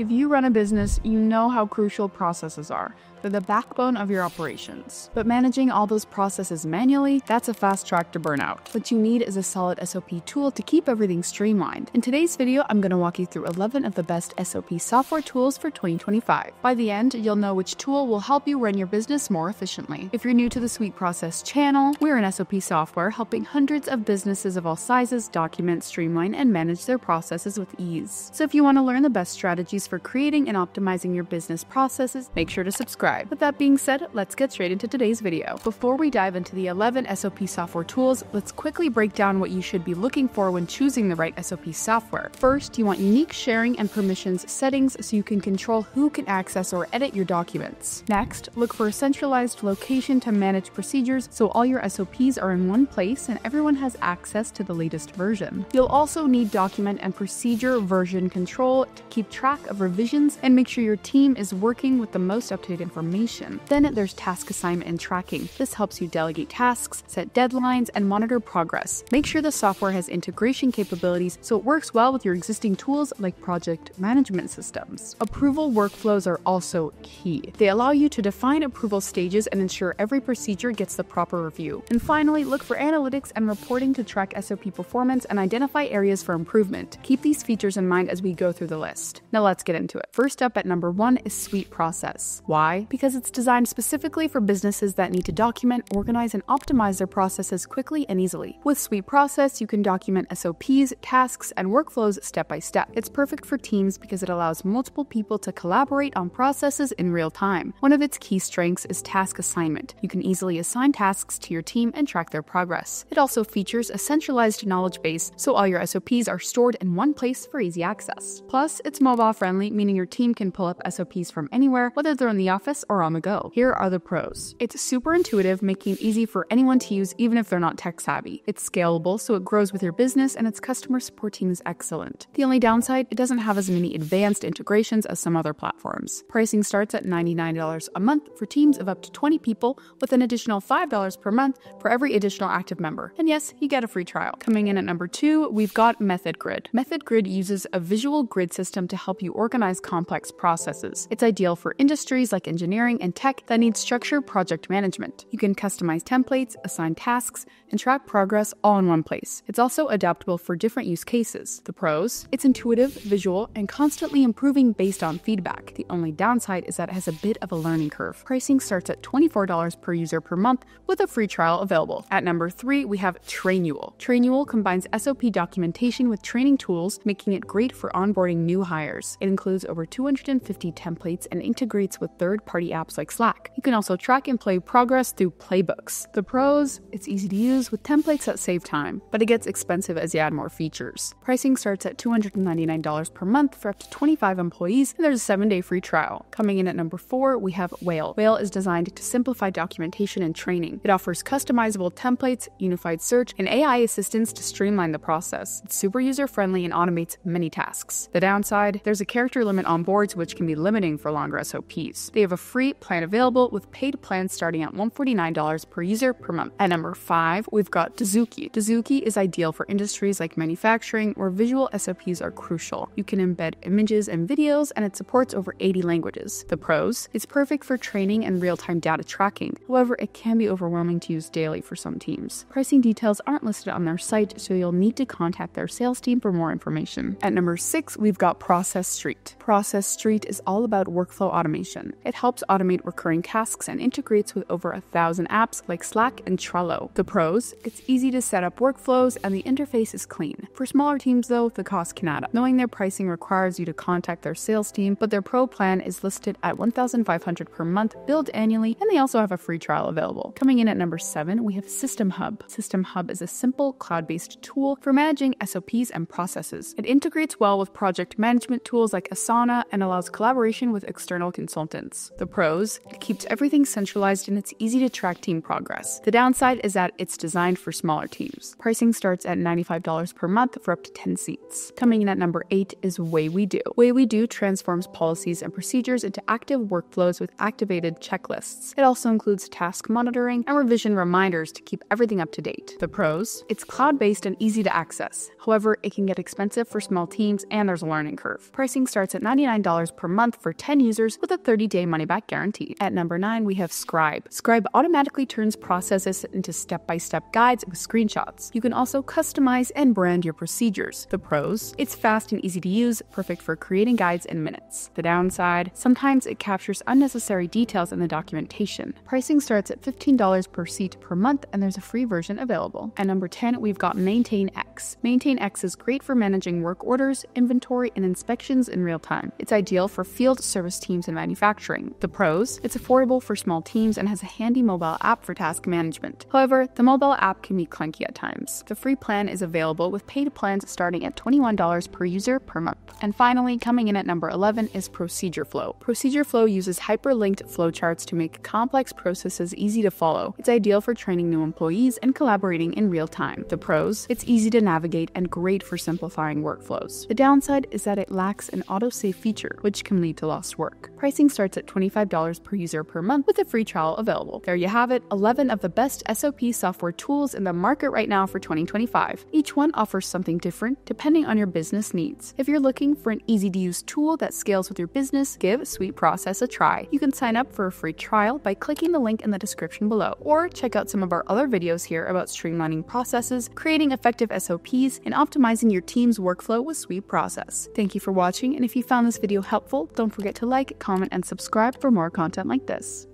If you run a business, you know how crucial processes are. They're the backbone of your operations. But managing all those processes manually, that's a fast track to burnout. What you need is a solid SOP tool to keep everything streamlined. In today's video, I'm going to walk you through 11 of the best SOP software tools for 2025. By the end, you'll know which tool will help you run your business more efficiently. If you're new to the SweetProcess channel, we're an SOP software helping hundreds of businesses of all sizes document, streamline, and manage their processes with ease. So if you want to learn the best strategies for creating and optimizing your business processes, make sure to subscribe. With that being said, let's get straight into today's video. Before we dive into the 11 SOP software tools, let's quickly break down what you should be looking for when choosing the right SOP software. First, you want unique sharing and permissions settings so you can control who can access or edit your documents. Next, look for a centralized location to manage procedures so all your SOPs are in one place and everyone has access to the latest version. You'll also need document and procedure version control to keep track of revisions and make sure your team is working with the most up-to-date information information. Then there's task assignment and tracking. This helps you delegate tasks, set deadlines, and monitor progress. Make sure the software has integration capabilities so it works well with your existing tools like project management systems. Approval workflows are also key. They allow you to define approval stages and ensure every procedure gets the proper review. And finally, look for analytics and reporting to track SOP performance and identify areas for improvement. Keep these features in mind as we go through the list. Now let's get into it. First up at number one is SweetProcess. Why? because it's designed specifically for businesses that need to document, organize, and optimize their processes quickly and easily. With SweetProcess, you can document SOPs, tasks, and workflows step by step. It's perfect for teams because it allows multiple people to collaborate on processes in real time. One of its key strengths is task assignment. You can easily assign tasks to your team and track their progress. It also features a centralized knowledge base, so all your SOPs are stored in one place for easy access. Plus, it's mobile friendly, meaning your team can pull up SOPs from anywhere, whether they're in the office office or on the go. Here are the pros. It's super intuitive, making it easy for anyone to use even if they're not tech savvy. It's scalable, so it grows with your business, and its customer support team is excellent. The only downside, it doesn't have as many advanced integrations as some other platforms. Pricing starts at $99 a month for teams of up to 20 people, with an additional $5 per month for every additional active member. And yes, you get a free trial. Coming in at number two, we've got Method Grid. Method Grid uses a visual grid system to help you organize complex processes. It's ideal for industries like engineering and tech that need structured project management. You can customize templates, assign tasks, and track progress all in one place. It's also adaptable for different use cases. The pros it's intuitive, visual, and constantly improving based on feedback. The only downside is that it has a bit of a learning curve. Pricing starts at $24 per user per month with a free trial available. At number three, we have Trainual. Trainual combines SOP documentation with training tools, making it great for onboarding new hires. It includes over 250 templates and integrates with third party apps like Slack. You can also track and play progress through playbooks. The pros, it's easy to use with templates that save time, but it gets expensive as you add more features. Pricing starts at $299 per month for up to 25 employees, and there's a 7-day free trial. Coming in at number 4, we have Whale. Whale is designed to simplify documentation and training. It offers customizable templates, unified search, and AI assistance to streamline the process. It's super user-friendly and automates many tasks. The downside, there's a character limit on boards which can be limiting for longer SOPs. They have a free plan available with paid plans starting at $149 per user per month. At number five, we've got Dozuki. Dozuki is ideal for industries like manufacturing where visual SOPs are crucial. You can embed images and videos, and it supports over 80 languages. The pros, it's perfect for training and real-time data tracking. However, it can be overwhelming to use daily for some teams. Pricing details aren't listed on their site, so you'll need to contact their sales team for more information. At number six, we've got Process Street. Process Street is all about workflow automation. It helps helps automate recurring tasks and integrates with over a thousand apps like Slack and Trello. The pros it's easy to set up workflows and the interface is clean. For smaller teams, though, the cost can add up. Knowing their pricing requires you to contact their sales team, but their pro plan is listed at 1,500 per month, billed annually, and they also have a free trial available. Coming in at number seven, we have SystemHUB. System Hub is a simple cloud based tool for managing SOPs and processes. It integrates well with project management tools like Asana and allows collaboration with external consultants. The pros, it keeps everything centralized and it's easy to track team progress. The downside is that it's designed for smaller teams. Pricing starts at $95 per month for up to 10 seats. Coming in at number 8 is Way We Do. Way We Do transforms policies and procedures into active workflows with activated checklists. It also includes task monitoring and revision reminders to keep everything up to date. The pros, it's cloud-based and easy to access. However, it can get expensive for small teams and there's a learning curve. Pricing starts at $99 per month for 10 users with a 30 day money back guarantee. At number 9, we have Scribe. Scribe automatically turns processes into step by step guides with screenshots. You can also customize and brand your procedures. The pros it's fast and easy to use, perfect for creating guides in minutes. The downside sometimes it captures unnecessary details in the documentation. Pricing starts at $15 per seat per month, and there's a free version available. At number 10, we've got MaintainX. Maintain X is great for managing work orders, inventory, and inspections in real time. It's ideal for field service teams and manufacturing. The pros it's affordable for small teams and has a handy mobile app for task management. However, the mobile app can be clunky at times. The free plan is available with paid plans starting at $21 per user per month. And finally, coming in at number 11 is ProcedureFlow. Procedure Flow uses hyperlinked flowcharts to make complex processes easy to follow. It's ideal for training new employees and collaborating in real time. The pros it's easy to navigate and great for simplifying workflows. The downside is that it lacks an autosave feature, which can lead to lost work. Pricing starts at $25 per user per month with a free trial available. There you have it 11 of the best SOP software tools in the market right now for 2025. Each one offers something different depending on your business needs. If you're looking for an easy to use tool that scales with your business, give SweetProcess a try. You can sign up for a free trial by clicking the link in the description below, or check out some of our other videos here about streamlining processes, creating effective SOPs, and optimizing your team's workflow with SweetProcess. Thank you for watching, and if you found this video helpful, don't forget to like, comment, and subscribe for more content like this.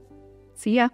See ya!